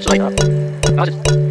就吃一，然后就。